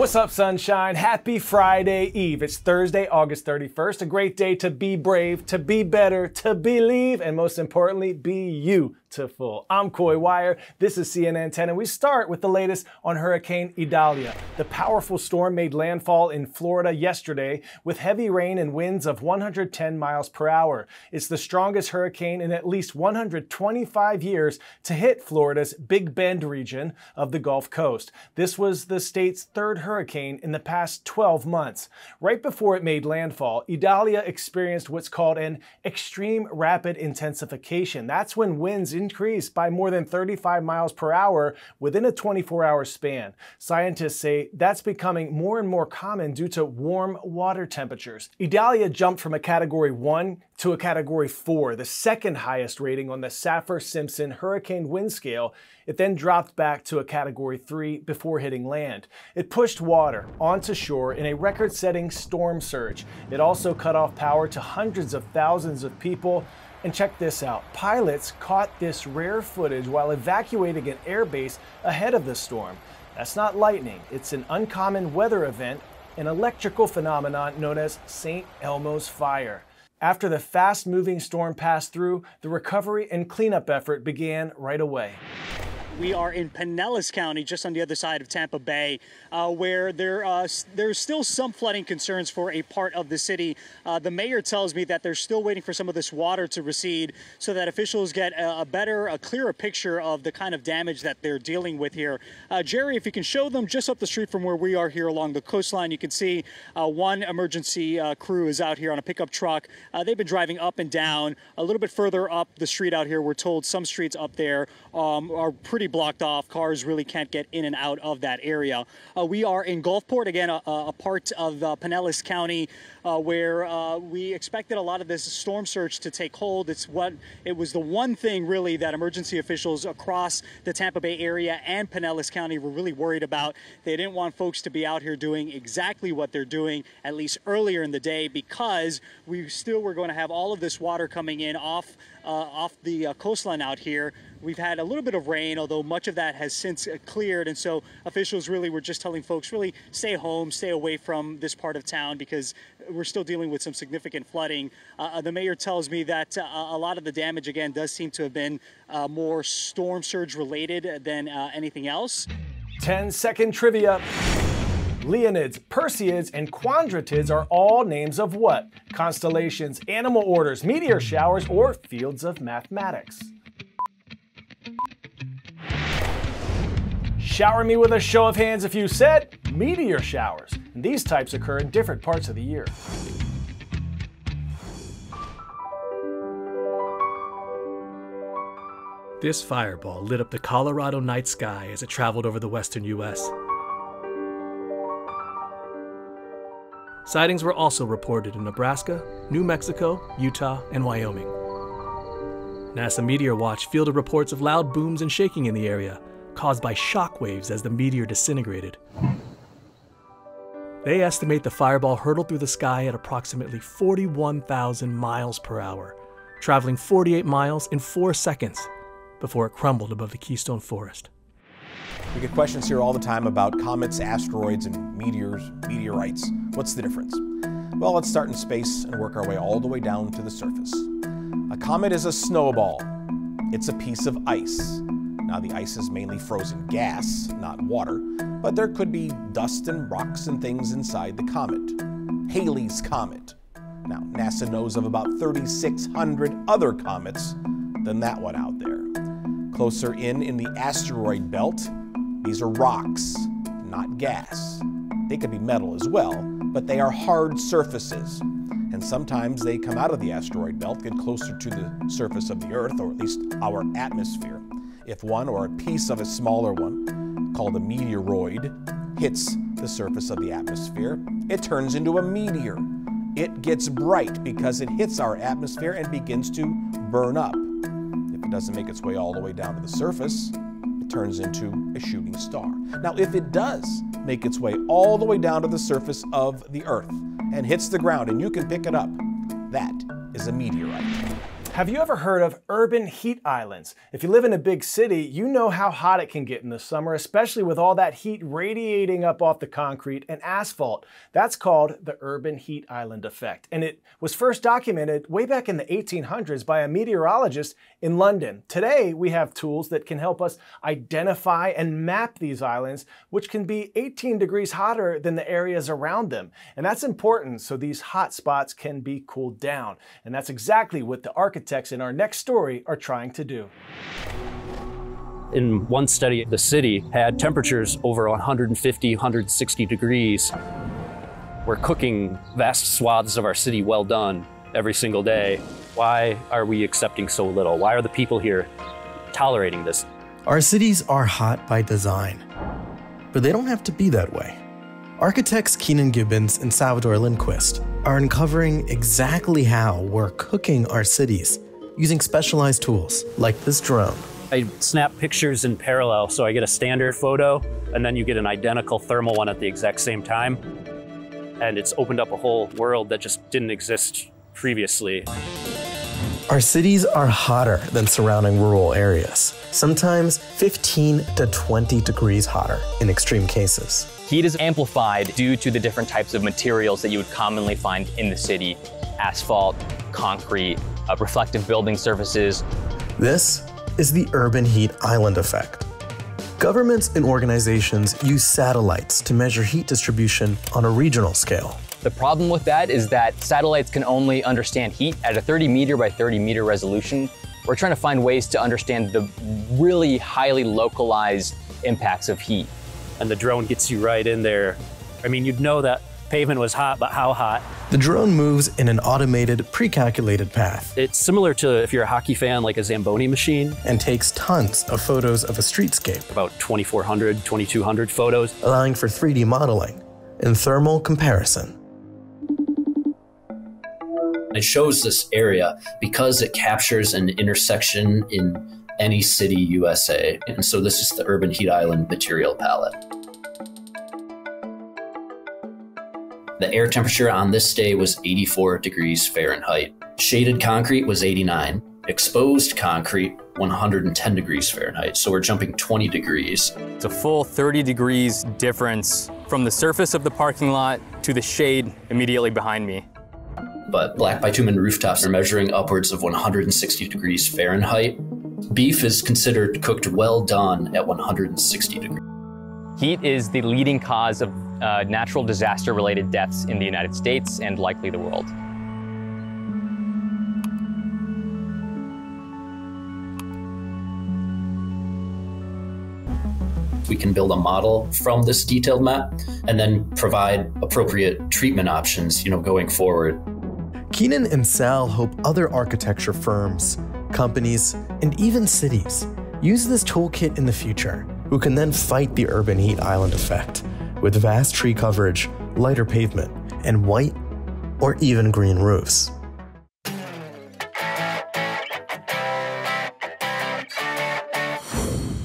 What's up, sunshine? Happy Friday Eve. It's Thursday, August 31st. A great day to be brave, to be better, to believe, and most importantly, be you beautiful. I'm Coy Wire. This is CNN 10, and we start with the latest on Hurricane Idalia. The powerful storm made landfall in Florida yesterday with heavy rain and winds of 110 miles per hour. It's the strongest hurricane in at least 125 years to hit Florida's Big Bend region of the Gulf Coast. This was the state's third hurricane in the past 12 months. Right before it made landfall, Idalia experienced what's called an extreme rapid intensification. That's when winds increased by more than 35 miles per hour within a 24 hour span. Scientists say that's becoming more and more common due to warm water temperatures. Idalia jumped from a category 1 to a category 4, the second highest rating on the Saffir Simpson hurricane wind scale. It then dropped back to a category 3 before hitting land. It pushed water onto shore in a record setting storm surge. It also cut off power to hundreds of thousands of people. And check this out. Pilots caught this rare footage while evacuating an airbase ahead of the storm. That's not lightning. It's an uncommon weather event, an electrical phenomenon known as St. Elmo's fire. After the fast-moving storm passed through, the recovery and cleanup effort began right away. We are in Pinellas County, just on the other side of Tampa Bay, uh, where there uh, there's still some flooding concerns for a part of the city. Uh, the mayor tells me that they're still waiting for some of this water to recede so that officials get a, a better, a clearer picture of the kind of damage that they're dealing with here. Uh, Jerry, if you can show them just up the street from where we are here along the coastline, you can see uh, one emergency uh, crew is out here on a pickup truck. they've been driving up and down. A little bit further up the street out here, we're told some streets up there um, are pretty blocked off. Cars really can't get in and out of that area. Uh, we are in Gulfport, again, a, a part of uh, Pinellas County, uh, where uh, we expected a lot of this storm surge to take hold. It's what it was the one thing really that emergency officials across the Tampa Bay area and Pinellas County were really worried about. They didn't want folks to be out here doing exactly what they're doing, at least earlier in the day, because we still were going to have all of this water coming in off uh, off the uh, coastline out here. We've had a little bit of rain, although much of that has since uh, cleared. And so officials really were just telling folks really stay home, stay away from this part of town because we're still dealing with some significant flooding. Uh, uh the mayor tells me that uh, a lot of the damage, again, does seem to have been uh, more storm surge related than uh, anything else. 10 second trivia. Leonids, Perseids, and Quadrantids are all names of what? Constellations, animal orders, meteor showers, or fields of mathematics? Shower me with a show of hands if you said meteor showers. And these types occur in different parts of the year. This fireball lit up the Colorado night sky as it traveled over the western U.S. Sightings were also reported in Nebraska, New Mexico, Utah, and Wyoming. NASA Meteor Watch fielded reports of loud booms and shaking in the area, caused by shock waves as the meteor disintegrated. They estimate the fireball hurtled through the sky at approximately 41,000 miles per hour, traveling 48 miles in 4 seconds before it crumbled above the Keystone Forest. We get questions here all the time about comets, asteroids, and meteors, meteorites. What's the difference? Well, let's start in space and work our way all the way down to the surface. A comet is a snowball. It's a piece of ice. Now, the ice is mainly frozen gas, not water, but there could be dust and rocks and things inside the comet. Halley's Comet. Now, NASA knows of about 3,600 other comets than that one out there. Closer in in the asteroid belt, these are rocks, not gas. They could be metal as well, but they are hard surfaces. And sometimes they come out of the asteroid belt, get closer to the surface of the Earth, or at least our atmosphere. If one or a piece of a smaller one, called a meteoroid, hits the surface of the atmosphere, it turns into a meteor. It gets bright because it hits our atmosphere and begins to burn up. If it doesn't make its way all the way down to the surface, it turns into a shooting star. Now, if it does make its way all the way down to the surface of the Earth and hits the ground and you can pick it up, that is a meteorite. Have you ever heard of urban heat islands? If you live in a big city, you know how hot it can get in the summer, especially with all that heat radiating up off the concrete and asphalt. That's called the urban heat island effect. And it was first documented way back in the 1800s by a meteorologist in London. Today, we have tools that can help us identify and map these islands, which can be 18 degrees hotter than the areas around them. And that's important so these hot spots can be cooled down. And that's exactly what the architect architects in our next story are trying to do. In one study, the city had temperatures over 150, 160 degrees. We're cooking vast swaths of our city well done every single day. Why are we accepting so little? Why are the people here tolerating this? Our cities are hot by design, but they don't have to be that way. Architects Keenan Gibbons and Salvador Lindquist are uncovering exactly how we're cooking our cities using specialized tools like this drone. I snap pictures in parallel, so I get a standard photo, and then you get an identical thermal one at the exact same time. And it's opened up a whole world that just didn't exist previously. Our cities are hotter than surrounding rural areas, sometimes 15 to 20 degrees hotter in extreme cases. Heat is amplified due to the different types of materials that you would commonly find in the city asphalt, concrete, uh, reflective building surfaces. This is the urban heat island effect. Governments and organizations use satellites to measure heat distribution on a regional scale. The problem with that is that satellites can only understand heat at a 30 meter by 30 meter resolution. We're trying to find ways to understand the really highly localized impacts of heat and the drone gets you right in there. I mean, you'd know that pavement was hot, but how hot? The drone moves in an automated, pre-calculated path. It's similar to, if you're a hockey fan, like a Zamboni machine. And takes tons of photos of a streetscape. About 2,400, 2,200 photos. Allowing for 3D modeling and thermal comparison. It shows this area because it captures an intersection in any city USA. And so this is the Urban Heat Island material palette. The air temperature on this day was 84 degrees Fahrenheit. Shaded concrete was 89. Exposed concrete 110 degrees Fahrenheit. So we're jumping 20 degrees. It's a full 30 degrees difference from the surface of the parking lot to the shade immediately behind me. But black bitumen rooftops are measuring upwards of 160 degrees Fahrenheit Beef is considered cooked well done at 160 degrees. Heat is the leading cause of uh, natural disaster related deaths in the United States and likely the world. We can build a model from this detailed map and then provide appropriate treatment options, you know, going forward. Keenan and Sal hope other architecture firms companies, and even cities use this toolkit in the future, who can then fight the urban heat island effect with vast tree coverage, lighter pavement, and white or even green roofs.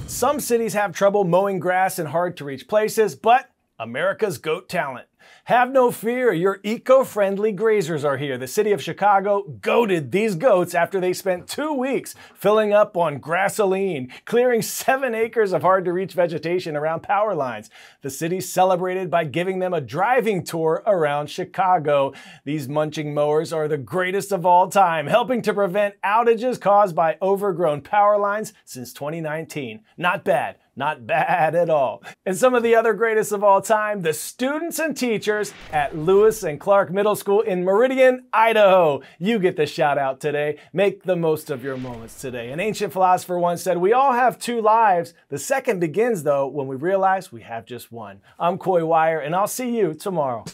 Some cities have trouble mowing grass in hard to reach places, but America's GOAT talent have no fear, your eco-friendly grazers are here. The city of Chicago goaded these goats after they spent two weeks filling up on grassoline, clearing seven acres of hard-to-reach vegetation around power lines. The city celebrated by giving them a driving tour around Chicago. These munching mowers are the greatest of all time, helping to prevent outages caused by overgrown power lines since 2019. Not bad not bad at all. And some of the other greatest of all time, the students and teachers at Lewis and Clark Middle School in Meridian, Idaho. You get the shout out today. Make the most of your moments today. An ancient philosopher once said, We all have two lives. The second begins, though, when we realize we have just one. I'm Coy Wire, and I'll see you tomorrow.